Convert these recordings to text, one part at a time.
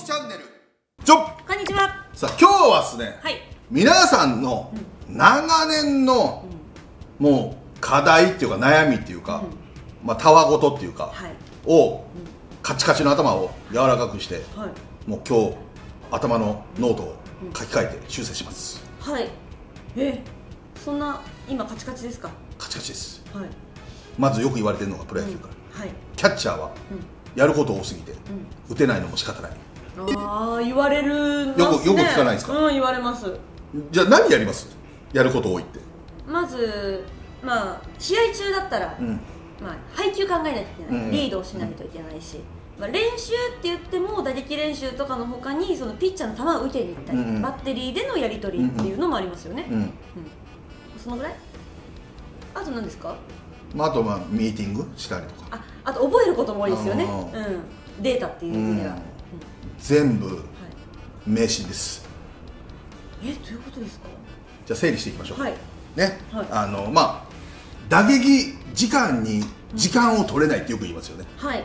きチャンネル。ちょこんにちは。さあ今日はですね、はい。皆さんの長年の、もう課題っていうか悩みっていうか、まあたわごとっていうか、はい。をカチカチの頭を柔らかくしてはい。もう今日頭のノートを書き換えて修正します。はい。えそんな今カチカチですか？カチカチです。はい。まずよく言われてるのがプロ野球から、はい。キャッチャーはやること多すぎて、打てないのも仕方ないああ言われるね。よくよく聞かないですか？うん言われます。じゃあ何やります？やること多いって。まずまあ試合中だったら、うん。まあ、配球考えないといけない、うんリードをしないといけないし、まあ、練習って言っても打撃練習とかの他にそのピッチャーの球を打てに行ったり、うんうん。バッテリーでのやり取りっていうのもありますよね、うんそのぐらい？あと何ですか？まあ、あとまあミーティングしたりとか。ああと覚えることも多いですよね、あうん、データっていう意味では、うんうん全部はい、名詞です。えどういうことですか？じゃあ整理していきましょう、はい。ね、はい。あのまあ打撃時間に時間を取れないってよく言いますよね、はい、うん、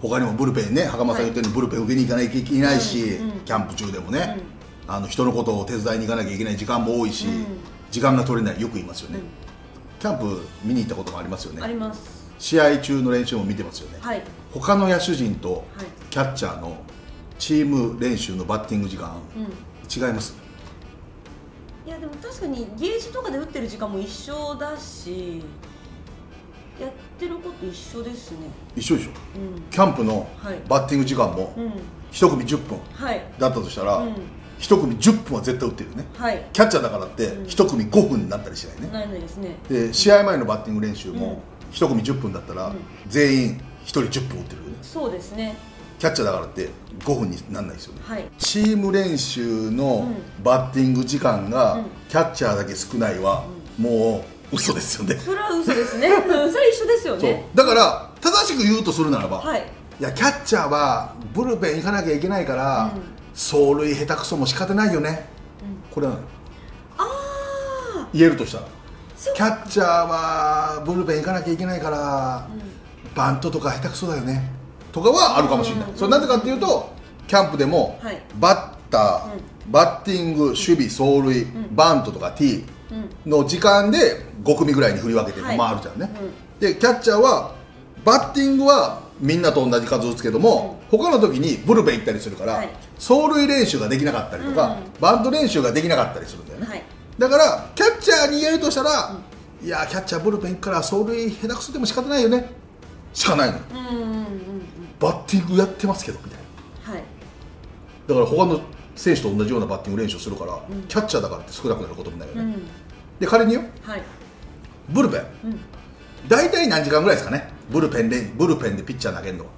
他にもブルペンね袴さん言ったようにブルペン受けに行かなきゃいけないし、うんうんキャンプ中でもね、あの人のことを手伝いに行かなきゃいけない時間も多いし、うん。時間が取れないよく言いますよね、うん。キャンプ見に行ったこともありますよありねます。試合中の練習も見てますよね、はい。他の野手陣とはいキャッチャーのチーム練習のバッティング時間。うん。違います。いやでも確かにゲージとかで打ってる時間も一緒だしやってること一緒ですね。一緒でしょ。うん。キャンプのはい。バッティング時間もうん。1組10分はい。だったとしたら、うん。1組10分は絶対打ってるよね。はい。キャッチャーだからってうん。1組5分になったりしないね、ないないですね。で試合前のバッティング練習うん。も1組10分だったらうん。全員1人10分打ってるよね。そうですねキャッチャーだからって5分にならないですよね。はい。チーム練習のバッティング時間がうん。キャッチャーだけ少ないはもう嘘ですよね、それは嘘ですね。うん。それ一緒ですよね。だから正しく言うとするならば、はい。いやキャッチャーはブルペン行かなきゃいけないから、うん。走塁下手くそも仕方ないよね、これはああ言えるとしたら。キャッチャーはブルペン行かなきゃいけないから、バントとか下手くそだよねとかはあるかもしれない、うん。それなぜかっていうとキャンプでも、はい。バッター、バッティング守備走塁、バントとか T うん。の時間で5組ぐらいに振り分けてはい。回るじゃんね、でキャッチャーはバッティングはみんなと同じ数打つけども、他の時にブルペン行ったりするから、はい。走塁練習ができなかったりとか、うん。バント練習ができなかったりするんだよね、はい。だからキャッチャーに言えるとしたら、いやキャッチャーブルペン行くから走塁下手くそでも仕方ないよね。しかないのうんうんうんうんバッティングやってますけどみたいな。はい。だから他の選手と同じようなバッティング練習するから、キャッチャーだからって少なくなることもないよね、うん。で仮によはい。ブルペン。うん。大体何時間ぐらいですかね？ブルペンでブルペンでピッチャー投げるのは。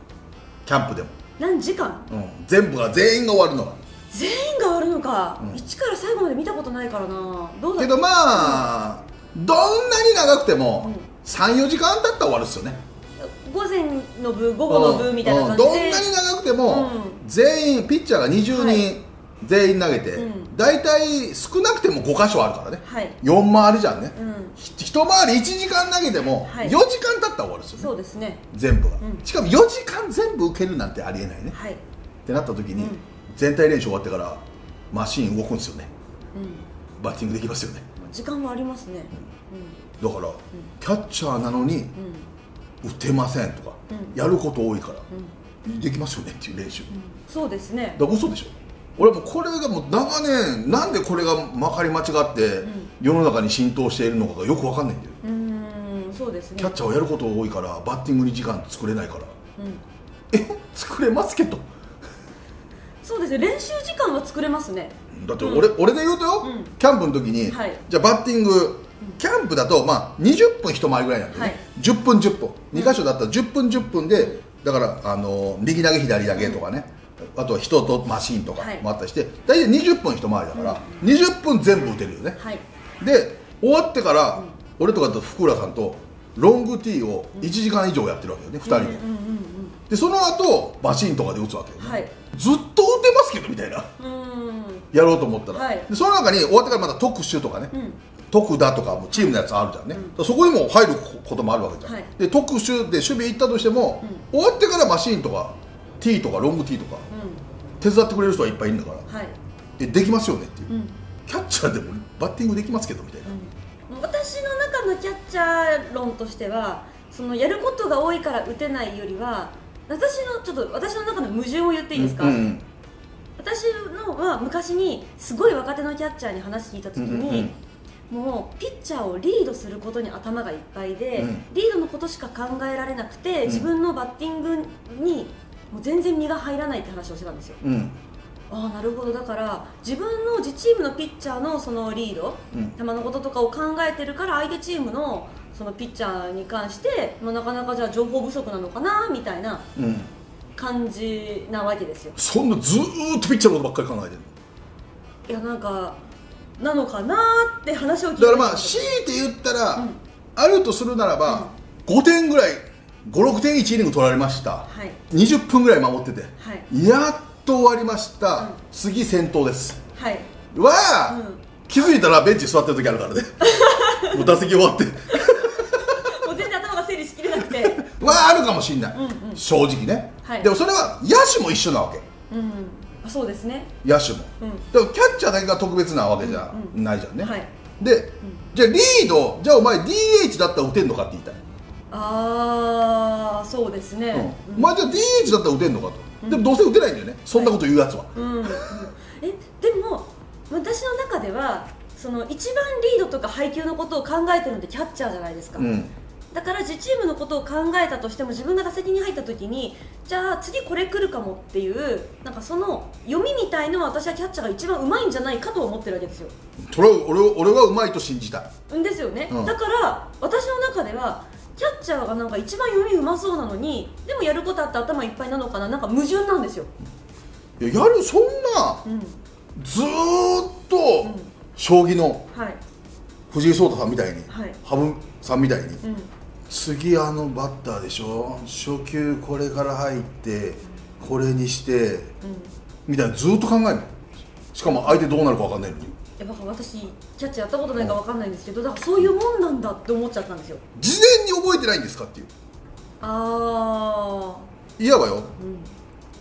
キャンプでも、何時間？うん、全部が全員が終わるのが全員があるのか、うん。一から最後まで見たことないからな。どうだけどまあどんなに長くてもうん。34時間経ったら終わるっすよね午前の部午後の部みたいな感じで、うん。どんなに長くても、う全員ピッチャーが20はい。人全員投げて、うん。大体少なくても5箇所あるからね。はい。4回りじゃんね、うん。ひ一回り1時間投げてもはい。4時間経ったら終わるんですよね、そうですね。全部が、うん。しかも4時間全部受けるなんてありえないね。はい。ってなった時に、うん。全体練習終わってからマシーン動くんですよね。うん。バッティングできますよね。時間はありますね。だから、キャッチャーなのにうんうん打てませんとか、うん。やること多いから、うん。できますよねっていう練習、そうですね。だから嘘でしょ。俺もうこれがもう長年なんでこれがまかり間違って世の中に浸透しているのかがよく分かんないんだよ。うーんそうですね。キャッチャーはやること多いからバッティングに時間作れないから。うん。え？作れますけど。そうですね。練習時間は作れますね。だって俺,、俺で言うとよ、うん。キャンプの時に、はい。じゃあバッティングキャンプだと、まあ、20分一回りぐらいなんでね、はい。10分10分。2箇所だったら10分10分でだからあの右投げ左投げとかね、あとは人とマシンとかはい。もあったりして、大体20分一回りだから、20分全部打てるよね、はい。で終わってから、俺とかと福浦さんとロングティーを1時間以上やってるわけよね、2人で、うんうんうん。でその後マシンとかで打つわけよね、はい。ずっと打てますけどみたいな。うん。やろうと思ったら、はい。でその中に終わってからまた特殊とかね、うん特打とかもチームのやつあるじゃんね、そこにも入ることもあるわけじゃん、はい。で特殊で守備行ったとしても、終わってからマシンとか T とかロング T とか手伝ってくれる人はいっぱいいるんだからはい、えできますよねっていう。うん。キャッチャーでもバッティングできますけどみたいな。うん、私の中のキャッチャー論としてはそのやることが多いから打てないよりは私のちょっと私の中の矛盾を言っていいですか、うんうん私のは昔にすごい若手のキャッチャーに話聞いた時に、もうピッチャーをリードすることに頭がいっぱいで、うん。リードのことしか考えられなくて、ん。自分のバッティングにもう全然身が入らないって話をしてたんですよ。うん。うんああなるほど。だから自分の自チームのピッチャーのそのリードうん。球のこととかを考えてるから相手チームのそのピッチャーに関して、まあ、なかなかじゃあ情報不足なのかなみたいなうん。感じなわけですよ。そんなずーっとピッチャーのことばっかり考えてるいやなんかなのかなって話を聞いてだからまあ強いて言ったら、うん。あるとするならば、5点ぐらい56点1イニング取られました。はい。20分ぐらい守ってて。はい。やっと終わりました、うん。次先頭です。はい、わあ、うん、も気づいたらベンチ座ってる時あるからね。もう打席終わって。う全然頭が整理しきれなくて。わああるかもしんない、うんうん。正直ね、はい。でもそれは野手も一緒なわけ。うんあそうですね。野手も、うん。でもキャッチャーだけが特別なわけじゃうんないじゃんね、はい。で、じゃあリードじゃあお前 DH だったら打てんのかって言いたい、ああそうですね。うん。お前じゃあ DH だったら打てんのかと、でもどうせ打てないんだよね。そんなこと言うやつは、うん、うん、えでも私の中ではその一番リードとか配球のことを考えてるのってキャッチャーじゃないですか、うんだから自チームのことを考えたとしても自分が打席に入った時にじゃあ次これ来るかもっていうなんかその読みみたいのは私はキャッチャーが一番うまいんじゃないかと思ってるわけですよ。それは俺は俺はうまいと信じたい。んですよね、うん。だから私の中ではキャッチャーがなんか一番読みうまそうなのにでもやることあって頭いっぱいなのかななんか矛盾なんですよ、いややるそんなうんずーっとうん。将棋のはい。藤井聡太さんみたいに、はい。羽生さんみたいに、うん次あのバッターでしょ？初球これから入ってこれにしてうん。みたいなずーっと考えるの。しかも相手どうなるか分かんないのに。やっぱ私キャッチャーやったことないかわかんないんですけどだからそういうもんなんだって思っちゃったんですよ。事前に覚えてないんですかっていう。あいわばよ。あうん。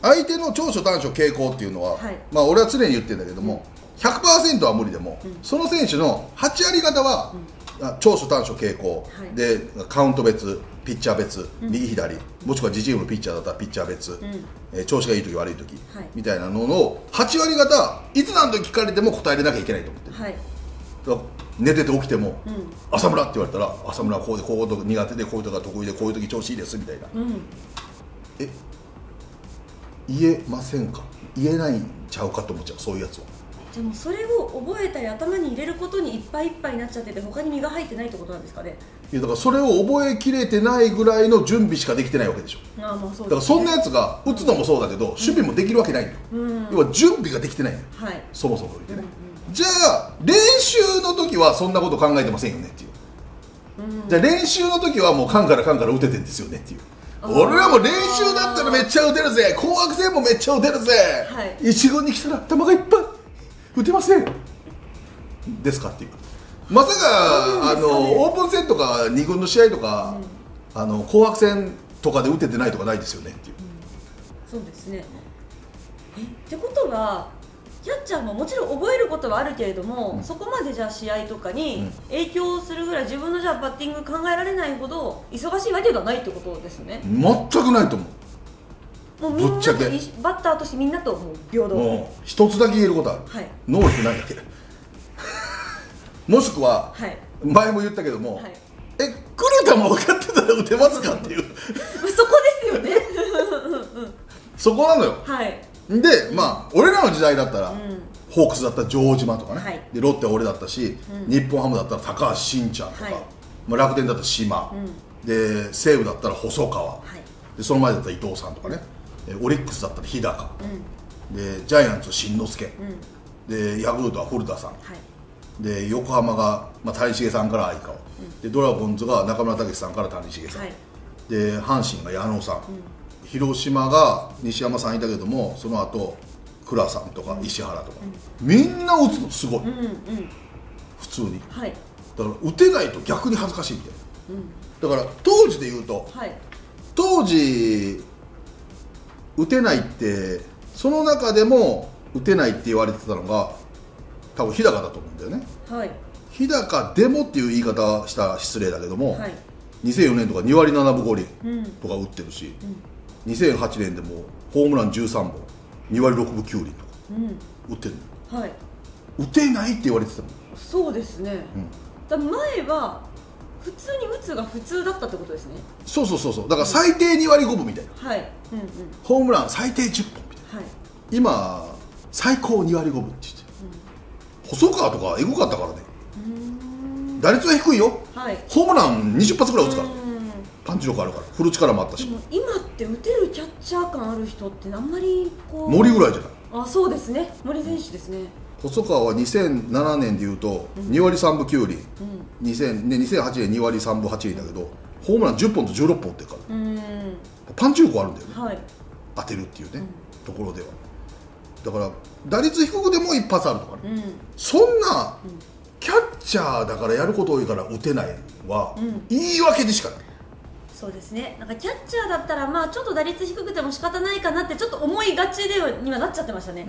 相手の長所短所傾向っていうのは、はい。まあ俺は常に言ってるんだけども、100%は無理でも、うん。その選手の8割方は、あ長所短所傾向、はい。でカウント別ピッチャー別、うん。右左。もしくは自チームのピッチャーだったらピッチャー別、うん。えー調子がいい時悪い時、はい。みたいなのの8割方いつ何時聞かれても答えれなきゃいけないと思ってる。はい。寝てて起きても、うん。浅村って言われたら浅村はこうでこういうとこ苦手でこういうとこが得意でこういう時調子いいですみたいな。うん。え言えませんか？言えないんちゃうかと思っちゃうそういうやつはでもそれを覚えたり頭に入れることにいっぱいいっぱいになっちゃってて他に身が入ってないってことなんですかね？いやだからそれを覚えきれてないぐらいの準備しかできてないわけでしょ。ああまあそうだからそんなやつが打つのもそうだけど、守備もできるわけないんだよ、うん。要は準備ができてない。んだよはい。そもそも言ってね、うじゃあ練習の時はそんなこと考えてませんよねっていう、うん。じゃあ練習の時はもうカンからカンから打ててんですよねっていう。俺らも練習だったらめっちゃ打てるぜ。紅白戦もめっちゃ打てるぜ、はい。一軍に来たら球がいっぱい打てません。ですかっていう。まさかあのオープン戦とか2軍の試合とか、あの紅白戦とかで打ててないとかないですよねっていう。そうですね。えってことはキャッチャーももちろん覚えることはあるけれども、うん。そこまでじゃあ試合とかうにん。影響するぐらい自分のじゃあバッティング考えられないほど忙しいわけではないってことですね。全くないと思もうみんなぶっちゃけ。とバッターとしてみんなともう平等うもう一つだけ言えることある。はい。能力ないだけ。もしくははい。前も言ったけども、はい。え来る球分かってたら打てますかっていう。そこですよね。そこなのよ。はい。でまあ俺らの時代だったら、うん。ホークスだったら城島とかね、はい。でロッテは俺だったし、うん。日本ハムだったら高橋慎ちゃんとか、はい。まあ、楽天だったら島、うん。で西武だったら細川、はい。でその前だったら伊藤さんとかね。えオリックスだったら日高、うん。でジャイアンツ新之助、うん。でヤクルトは古田さん。はい。で横浜が、まあ、谷繁さんから相川、でドラゴンズが中村武さんから谷繁さん、はい。で阪神が矢野さん、広島が西山さんいたけどもその後倉さんとか石原とか、みんな打つのすごい、うんうん普通に。はい。だから打てないと逆に恥ずかしいみたいうん。なだから当時で言うとはい。当時打てないってその中でも打てないって言われてたのが多分日高だと思うんだよね。はい。日高でもっていう言い方したら失礼だけども、はい。2004年とか2割7分5厘うん。とか打ってるし、2008年でもホームラン13本2割6分9厘とかうん。打ってるのはい。打てないって言われてたもん、そうですね、うん、だ前は普通に打つが普通だったってことですね。そうそうそうそう。だから最低2割5分みたいな。はい。うんうんホームラン最低10本みたいな。はい。今最高2割5分って言って細川とかエグかったからね。打率は低いよ。はい。ホームラン20発ぐらい打つから。うん。パンチ力あるから。振る力もあったし。今って打てるキャッチャー感ある人ってあんまりこう。森ぐらいじゃない？あそうですね。森選手ですね細川は2007年でいうと2割3分9厘、2000ね、2008年2割3分8厘だけどホームラン10本と16本打ってるからうん。うんパンチ力あるんだよね。はい。当てるっていうね、ところでは。だから打率低くでも一発あるとかね、うん。そんなキャッチャーだからやること多いから打てないはうん。言い訳でしかない、そうですね。なんかキャッチャーだったらまあちょっと打率低くても仕方ないかなってちょっと思いがちではにはなっちゃってましたね、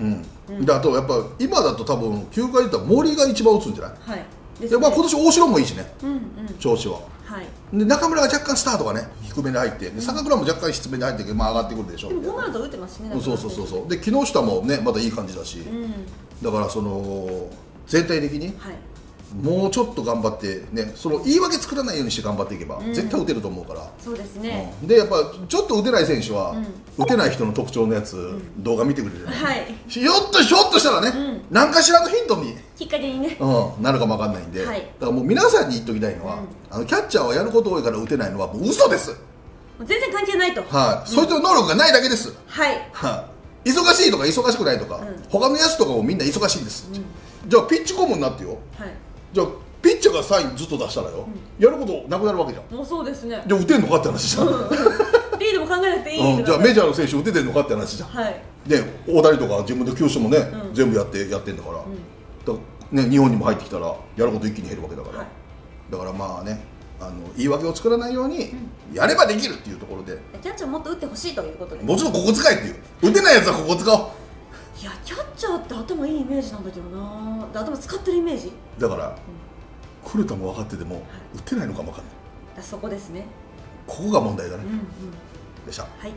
うん。であとやっぱ今だと多分球界で言ったら森が一番打つんじゃない？はい。でで、まあ、今年大城もいいしね。うんうん。調子は。はい。で中村が若干スタートがね低めに入ってで坂倉も若干低めに入ってまあ、上がってくるでしょ。でもホームランと打ってますしねそうそうそうそう。で木下もねまだいい感じだし、うん。だからその全体的にはいもうちょっと頑張ってねその言い訳作らないようにして頑張っていけば、うん。絶対打てると思うから、そうですね、うん。でやっぱちょっと打てない選手は、う打てない人の特徴のやつ、動画見てくれるよねはい。ひょっとひょっとしたらね、うん。何かしらのヒントに、きっかけにね。うん、なるかもわかんないんで、はい。だからもう皆さんに言っときたいのは、うん。あのキャッチャーはやること多いから打てないのはもう嘘です、全然関係ないと。はい。そいつの能力がないだけです、はい。はい、忙しいとか忙しくないとか、うん。他のやつとかもみんな忙しいんです、じゃあピッチコムになってよ。はいじゃあピッチャーがサインずっと出したらよ、やることなくなるわけじゃん。もうそうですね。じゃあ打てんのかって話じゃん、リードも考えなくていいうん。じゃあメジジャーの選手打ててんのかって話じゃん。はい。で大谷とか自分で球種もね、うん。全部やってやってんだから,、ね、日本にも入ってきたらやること一気に減るわけだから、はい。だからまあねあの言い訳を作らないように、やればできるっていうところで。キャッチャーもっと打ってほしいということで。もちろんここ使えっていう。打てないやつはここ使おう。いやキャッチャーって頭いいイメージなんだけどな。で頭使ってるイメージ？だから、古田も分かってても打てないのかも分かんない。だそこですね。ここが問題だね、うんうん。でしたはい